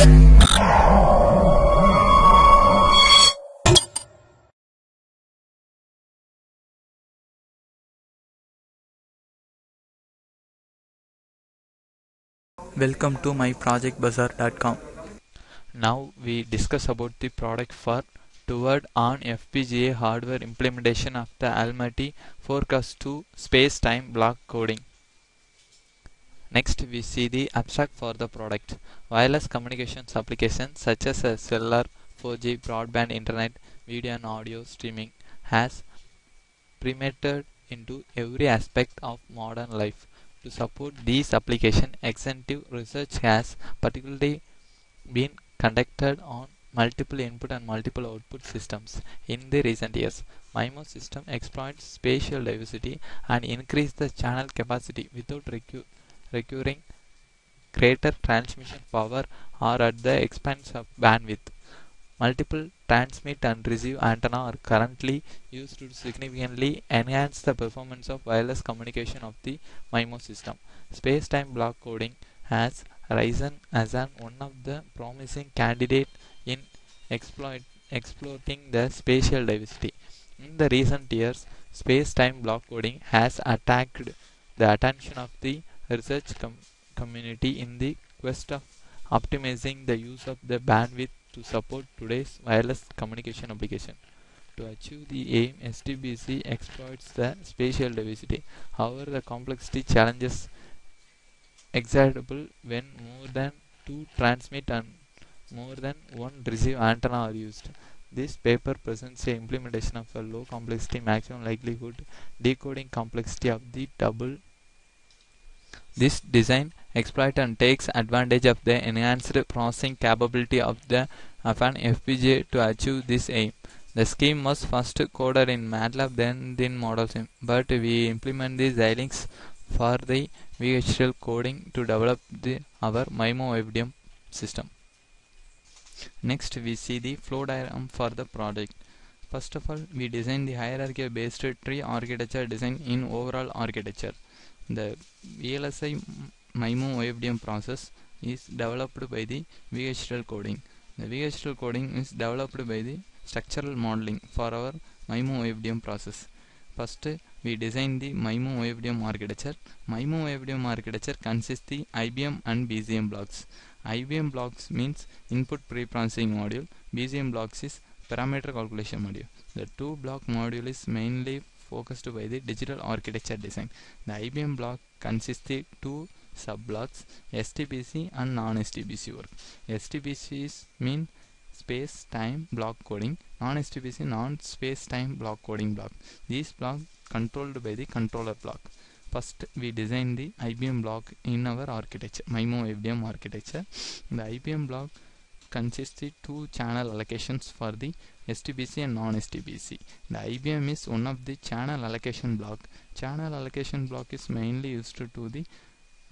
Welcome to myprojectbazaar.com. Now we discuss about the product for toward on FPGA hardware implementation of the Alamouti forecast to space-time block coding. Next we see the abstract for the product. Wireless communications applications such as cellular, 4G, broadband internet, video and audio streaming has permeated into every aspect of modern life. To support these applications, extensive research has particularly been conducted on multiple input and multiple output systems in the recent years. MIMO system exploits spatial diversity and increase the channel capacity without recu- requiring greater transmission power or at the expense of bandwidth. Multiple transmit and receive antenna are currently used to significantly enhance the performance of wireless communication of the MIMO system. Space-time block coding has risen as an one of the promising candidate in exploit, exploiting the spatial diversity. In the recent years, space-time block coding has attacked the attention of the research com- community in the quest of optimizing the use of the bandwidth to support today's wireless communication application. To achieve the aim, STBC exploits the spatial diversity. However, the complexity challenges excitable when more than two transmit and more than one receive antenna are used. This paper presents a implementation of a low complexity maximum likelihood decoding complexity of the double. This design exploit and takes advantage of the enhanced processing capability of the of an FPGA to achieve this aim. The scheme was first coded in MATLAB then in ModelSim, but we implement the Xilinx for the VHDL coding to develop the, our MIMO FDM system. Next we see the flow diagram for the project. First of all, we design the hierarchy based tree architecture design in overall architecture. The VLSI MIMO FDM process is developed by the VHDL coding. The VHDL coding is developed by the structural modeling for our MIMO FDM process. First, we design the MIMO FDM architecture. MIMO FDM architecture consists the IBM and BCM blocks. IBM blocks means input pre-processing module. BCM blocks is parameter calculation module. The two block module is mainly focused by the digital architecture design. The IBM block consists the two sub-blocks STBC and non-STBC work. STBC is mean space time block coding non-STBC non-space time block coding block these blocks controlled by the controller block first we design the IBM block in our architecture MIMO FDM architecture the IBM block consists of two channel allocations for the STBC and non-STBC the IBM is one of the channel allocation block channel allocation block is mainly used to, to the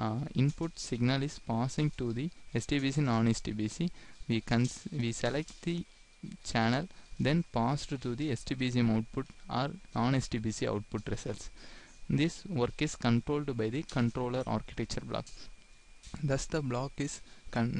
uh, input signal is passing to the STBC non-STBC we we select the channel then passed to the STBC output or non-STBC output results. This work is controlled by the controller architecture block. Thus the block is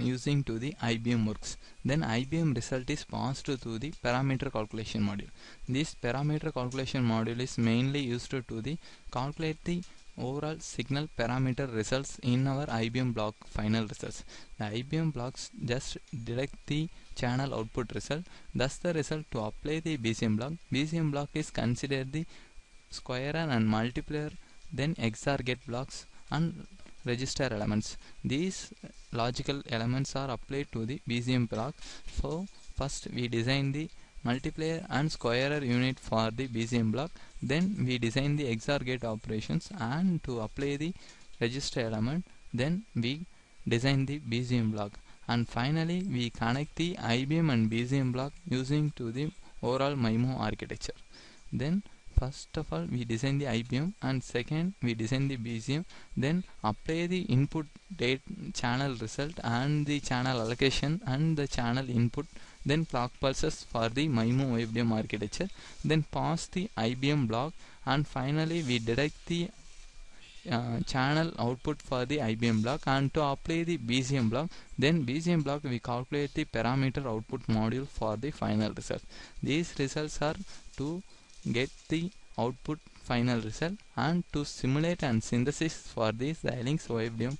using to the IBM works. Then IBM result is passed to the parameter calculation module. This parameter calculation module is mainly used to the calculate the overall signal parameter results in our IBM block final results. The IBM blocks just direct the channel output result. Thus the result to apply the BCM block. BCM block is considered the squarer and multiplier then XOR gate blocks and register elements. These logical elements are applied to the BCM block. So first we design the multiplier and squarer unit for the BCM block then we design the XOR gate operations and to apply the register element then we design the BCM block and finally we connect the IBM and BCM block using to the overall MIMO architecture then first of all we design the IBM and second we design the BCM then apply the input date channel result and the channel allocation and the channel input. Then clock pulses for the MIMO FDM architecture. Then pass the IBM block and finally we detect the uh, channel output for the IBM block. And to apply the BCM block then BCM block we calculate the parameter output module for the final result. These results are to get the output final result and to simulate and synthesis for the Xilinx OFDM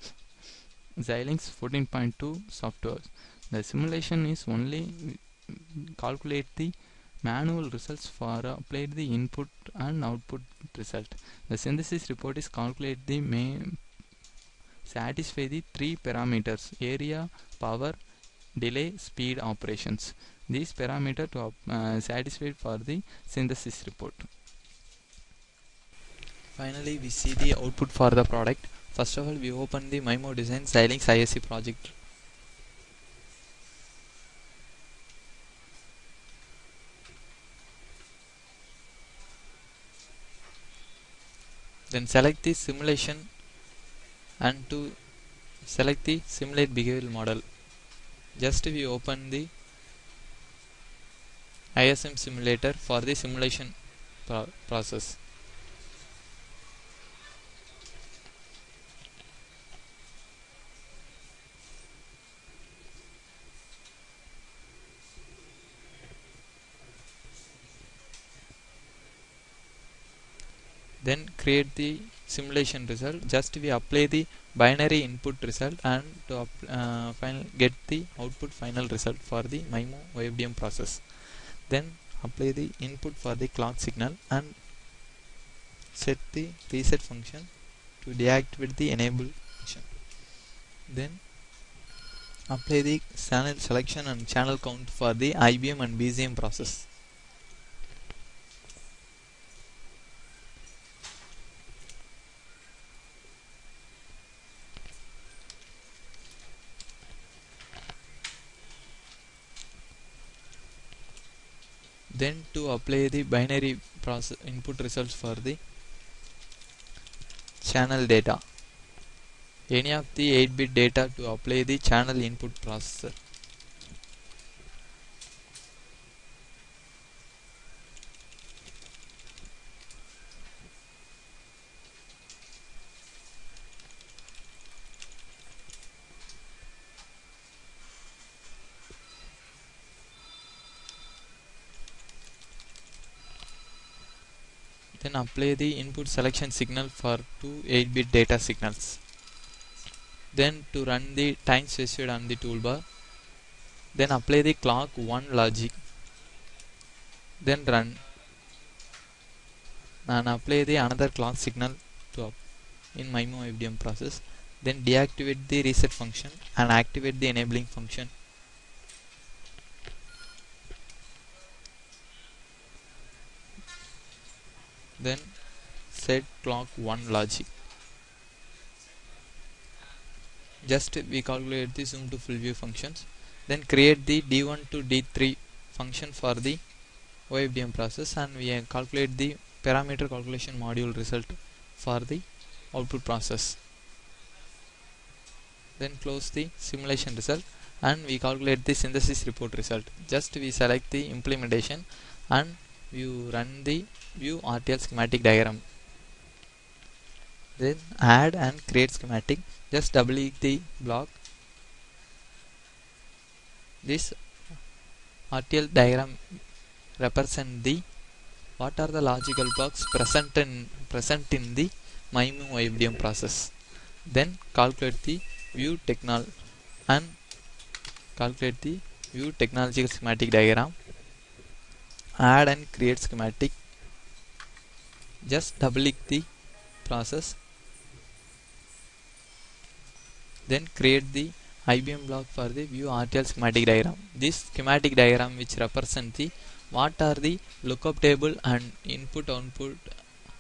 Xilinx 14.2 software the simulation is only calculate the manual results for applied the input and output result. The synthesis report is calculate the main satisfy the three parameters area, power, delay, speed operations. These parameter to uh, satisfy for the synthesis report. Finally, we see the output for the product. First of all, we open the MIMO Design Xilinx ISE project then select the simulation and to select the simulate behavioral model just we open the ISM simulator for the simulation pro process. Then create the simulation result. Just we apply the binary input result and to uh, get the output final result for the MIMO OFDM process. Then apply the input for the clock signal and set the reset function to deactivate the enable function. Then apply the channel selection and channel count for the IBM and BZM process then to apply the binary process input results for the channel data. Any of the 8 bit data to apply the channel input processor then apply the input selection signal for two 8-bit data signals. Then to run the time specified on the toolbar. Then apply the clock 1 logic. Then run. And apply the another clock signal to up in MIMO FDM process. Then deactivate the reset function and activate the enabling function then set clock 1 logic. Just we calculate the zoom to full view functions then create the d1 to d3 function for the OFDM process and we calculate the parameter calculation module result for the output process. Then close the simulation result and we calculate the synthesis report result. Just we select the implementation and you run the view RTL schematic diagram. Then add and create schematic. Just double click the block. This RTL diagram represent the what are the logical blocks present in present in the MIMO IBM process. Then calculate the view technol and calculate the view technological schematic diagram. Add and create schematic just double click the process then create the IBM block for the view RTL schematic diagram. This schematic diagram which represent the what are the lookup table and input output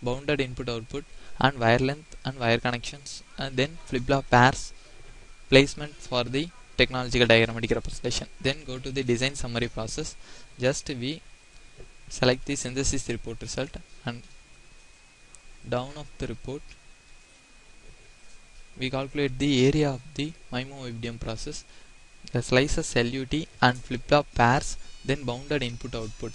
bounded input output and wire length and wire connections and then flip-flop pairs placement for the technological diagrammatic representation. Then go to the design summary process. Just we select the synthesis report result and down of the report we calculate the area of the MIMO FDM process the slices LUT and flip-flop pairs then bounded input output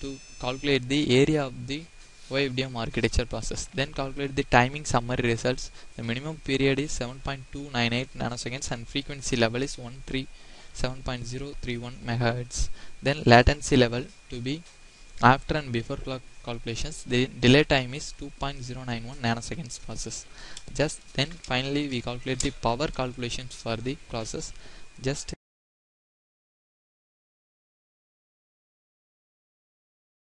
to calculate the area of the OFDM architecture process. Then calculate the timing summary results. The minimum period is 7.298 nanoseconds and frequency level is 137.031 megahertz. Then latency level to be after and before clock calculations. The delay time is 2.091 nanoseconds process. Just then finally we calculate the power calculations for the process. Just